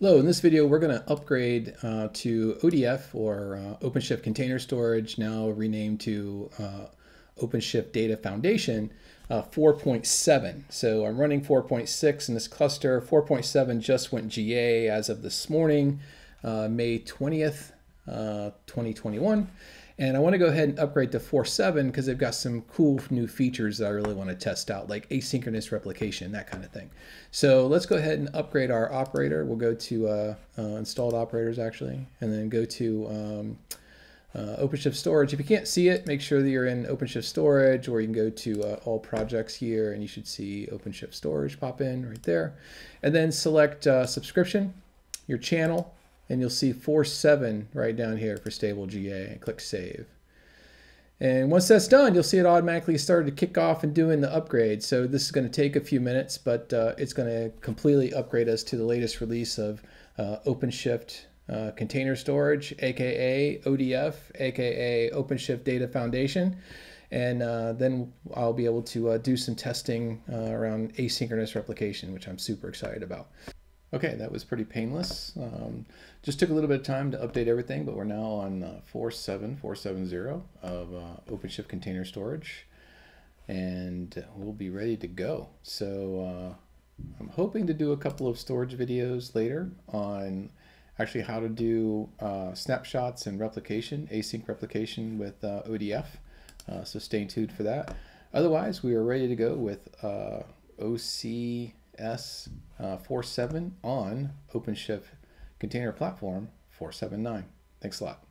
Hello, in this video we're going to upgrade uh, to ODF or uh, OpenShift Container Storage, now renamed to uh, OpenShift Data Foundation uh, 4.7. So I'm running 4.6 in this cluster. 4.7 just went GA as of this morning, uh, May 20th, uh, 2021. And I want to go ahead and upgrade to 4.7 because they've got some cool new features that I really want to test out, like asynchronous replication, that kind of thing. So let's go ahead and upgrade our operator. We'll go to uh, uh, installed operators actually, and then go to um, uh, OpenShift storage. If you can't see it, make sure that you're in OpenShift storage, or you can go to uh, all projects here, and you should see OpenShift storage pop in right there. And then select uh, subscription, your channel, and you'll see 4.7 right down here for stable GA and click save. And once that's done, you'll see it automatically started to kick off and doing the upgrade. So this is going to take a few minutes, but uh, it's going to completely upgrade us to the latest release of uh, OpenShift uh, Container Storage, aka ODF, aka OpenShift Data Foundation. And uh, then I'll be able to uh, do some testing uh, around asynchronous replication, which I'm super excited about. Okay, that was pretty painless. Um, just took a little bit of time to update everything, but we're now on uh, 47470 of uh, OpenShift Container Storage, and we'll be ready to go. So uh, I'm hoping to do a couple of storage videos later on actually how to do uh, snapshots and replication, async replication with uh, ODF. Uh, so stay tuned for that. Otherwise, we are ready to go with OC S uh, 47 on OpenShift Container Platform 479. Thanks a lot.